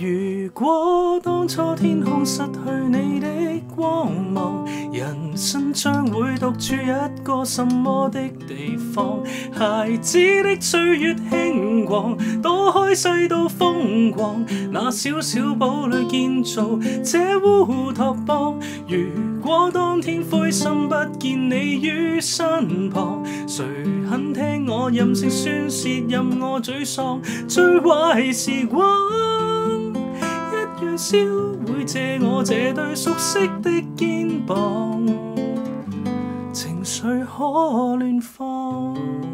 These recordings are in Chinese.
如果当初天空失去你的光，將會獨處一個什麼的地方？孩子的岁月輕狂，躲開世道瘋狂，那小小堡壘建造這烏托邦。如果當天灰心不見你於身旁，誰肯聽我任性宣泄，任我沮喪，最壞時光。一樣燒會借我這對熟悉的肩膀，最可乱放。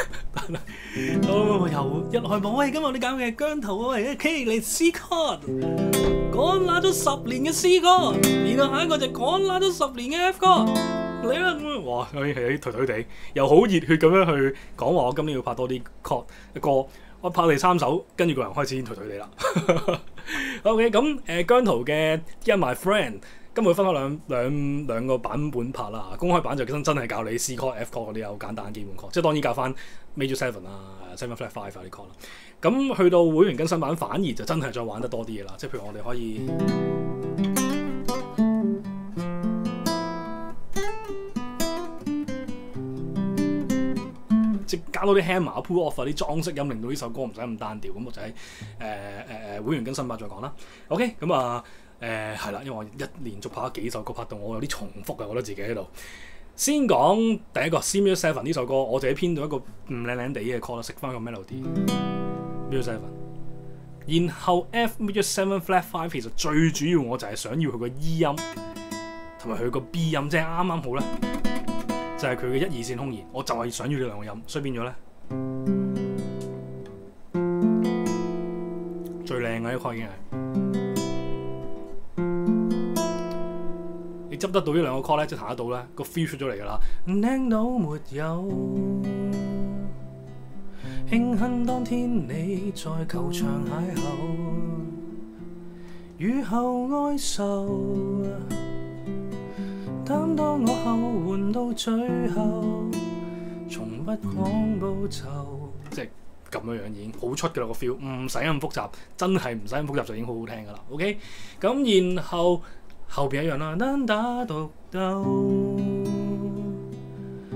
哦，又一開幕，喂，今日我哋教嘅姜涛啊，喂，K 嚟 C chord，講拉咗十年嘅 C c o r d 然后下一个就赶拉咗十年嘅 F c o r d 你啦，哇，係有啲頹頹地，又好热血咁样去讲话，我今年要拍多啲 c o r d 歌。我拍第三首，跟住个人开始颓颓地啦。OK，咁诶、姜涛嘅《In My Friend》，今日分開兩兩兩個版本拍啦。公開版就真真係教你 C chord、F chord 嗰啲有簡單基本 chord，即係當然教翻 Major Seven 啊、Seven Flat Five 啲 chord 啦。咁去到會員更新版，反而就真係再玩得多啲嘢啦。即係譬如我哋可以。即加多啲 hammer、pull off 啊啲裝飾音，令到呢首歌唔使咁單調。咁我就喺誒誒誒會員更新版再講啦。OK，咁啊誒係啦，因為我一連續拍咗幾首歌，拍到我有啲重複嘅，我覺得自己喺度。先講第一個《C Major Seven》呢首歌，我自己編到一個唔靚靚地嘅 chord，識翻個 melody。Major Seven，然後 F Major Seven Flat Five，其實最主要我就係想要佢個 E 音同埋佢個 B 音，即係啱啱好咧。就係佢嘅一二線空弦，我就係想要呢兩個音，所以變咗咧最靚嘅一個已經係執得到呢兩個 call 咧，即係彈得到咧，個 feel 出咗嚟㗎啦。聽到沒有？慶幸當天你在球場邂逅，雨後哀愁。擔當我後援到最後，從不講報酬。即係咁樣樣已經好出㗎啦個 feel，唔使咁複雜，真係唔使咁複雜就已經好好聽㗎啦。OK，咁然後後邊一樣啦，單打獨鬥，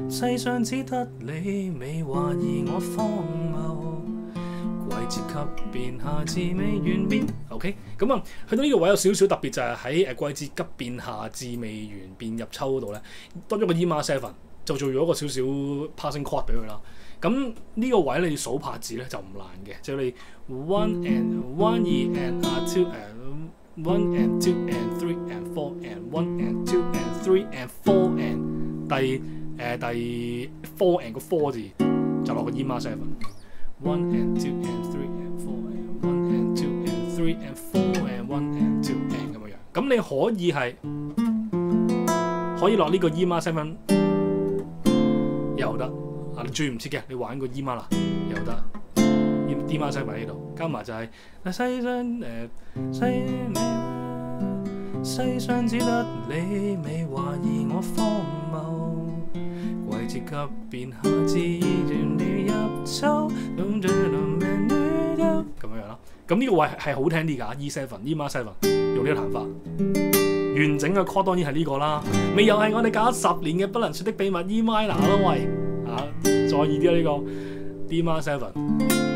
世上只得你未懷疑我荒謬。季節急變，夏至未完變。OK，咁啊，去到呢個位有少少特別，就係喺誒季節急變，夏至未完變入秋嗰度咧，多咗個 E major seven，就做咗一個少少 passing chord 俾佢啦。咁呢個位你數拍子咧就唔難嘅，即係你 one and one E and a two and one and two and three and four and one and two and three and four and 第誒、第 four and 個 four 字就落個 E major seven。One and two and three and four and one and two and three and four and one and two and 咁樣樣，咁你可以係可以落呢個 E major seven 又得，啊你最唔切嘅，你玩個 E major 啦又得，D major seven 喺呢度，加埋就係嗱世上誒西世上只得你未懷疑我荒謬。季節急變，夏至轉你入秋，咁样样啦。咁呢个位系好听啲噶，E seven、E major seven 用呢个弹法，完整嘅 chord 當然係呢個啦。咪又係我哋搞咗十年嘅不能説的秘密 E minor 咯，喂啊，再易啲啊呢個 D major seven。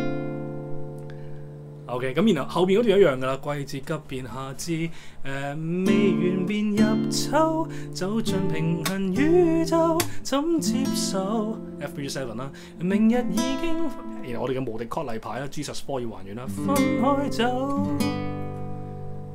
O.K. 咁然後後邊嗰段一樣㗎啦，季節急變，夏至誒、未完便入秋，走進平衡宇宙，怎接受？F major seven 啦，明日已經，然後我哋嘅無敵 chord 例牌啦，Jesus four 要還原啦，分開走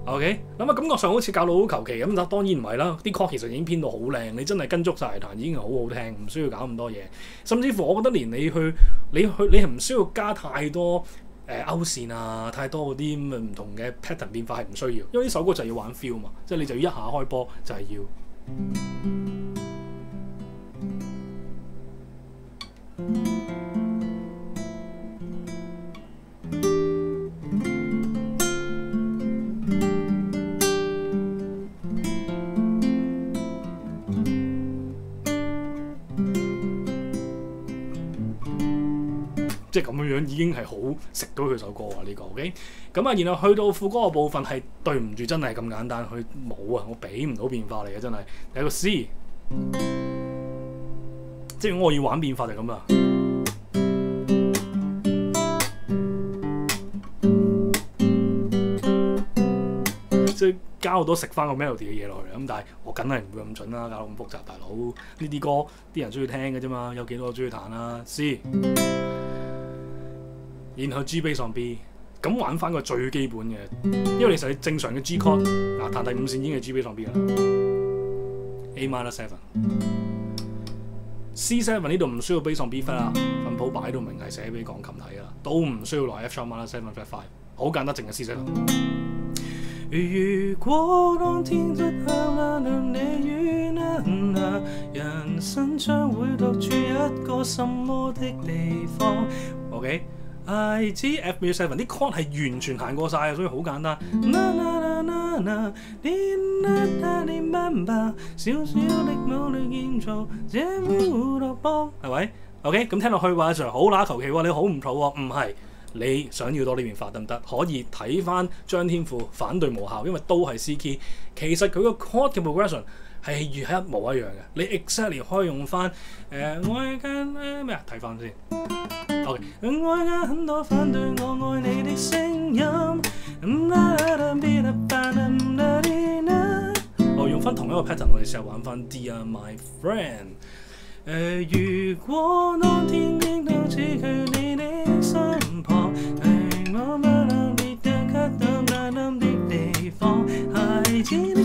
，OK，咁啊感覺上好似教到好求其咁，但當然唔係啦。啲 core 其實已經編到好靚，你真係跟足晒嚟彈已經係好好聽，唔需要搞咁多嘢。甚至乎我覺得連你去你去你係唔需要加太多誒、勾線啊，太多嗰啲咁唔同嘅 pattern 變化係唔需要，因為呢首歌就要玩 feel 嘛，即係你就要一下開波就係要。即係咁樣樣已經係好食到佢首歌啊！呢、這個 OK，咁啊，然後去到副歌嘅部分係對唔住，真係咁簡單，佢冇啊，我俾唔到變化嚟嘅，真係第一個 C，即係我要玩變化就咁啦。即係加好多食翻個 melody 嘅嘢落嚟，咁但係我梗係唔會咁準啦，搞到咁複雜，大佬呢啲歌啲人中意聽嘅啫嘛，有幾多中意彈啊？C。然後 G bass on B，咁玩翻個最基本嘅，因為其實你正常嘅 G chord，嗱彈第五線已經係 G bass on B 啦，A minor seven，C seven 呢度唔需要 bass on B flat 啦，份譜擺到明係寫俾鋼琴睇啦，都唔需要來 F sharp minor seven flat five，好簡單，淨係 C seven。如果當天即向那亮你遠啊，人生將會獨處一個什麼的地方？OK。I G F M seven 啲 chord 係完全行過晒，所以好簡單。小小的努力建造這烏托邦，係咪？OK，咁聽落去話就好乸求其喎，你好唔錯喎，唔係你想要多呢邊發得唔得？可以睇翻張天賦反對無效，因為都係 C key。其實佢個 chord 嘅 progression 係越係一模一樣嘅。你 exactly 可以用翻誒我嘅咩啊？睇翻先。很多反對我愛你的聲音。我用翻同一個 pattern，我哋試下玩翻 Dear My Friend。誒，如果當天應到此去你的身旁，係我不能別的給到那暗的地方，孩子的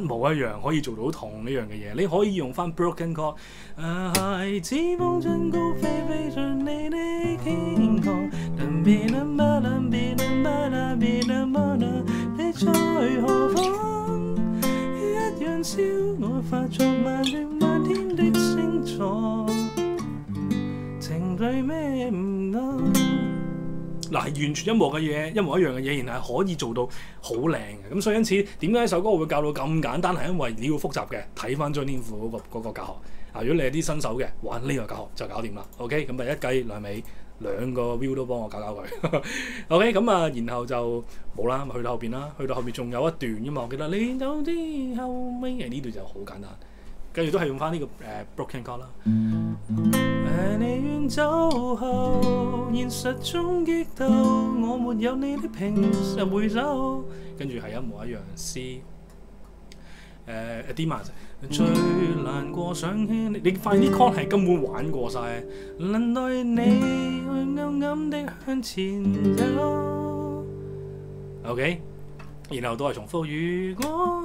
模一樣可以做到同呢樣嘅嘢，你可以用翻 broken chord。孩子風箏高飛飛上你的天空，嗱，係完全一模嘅嘢，一模一樣嘅嘢，然後可以做到好靚嘅。咁所以因此點解首歌會教到咁簡單？係因為你要複雜嘅，睇翻張天賦嗰個嗰個教學。啊，如果你係啲新手嘅，玩呢個教學就搞掂啦。OK，咁咪一計兩尾兩個 view 都幫我搞搞佢。OK，咁啊，然後就冇啦，去到後邊啦。去到後邊仲有一段噶嘛，我記得你走之後尾呢段就好簡單。跟住都係用翻呢、個誒、broken chord 啦。你远走后，现实中激鬥，我没有你的平日回首。跟住系一模一樣 C。誒 D 嘛，最难过想起你，你發現啲 Con 系根本玩过晒。能待你去暗暗的向前走。OK，然后都系重复。如果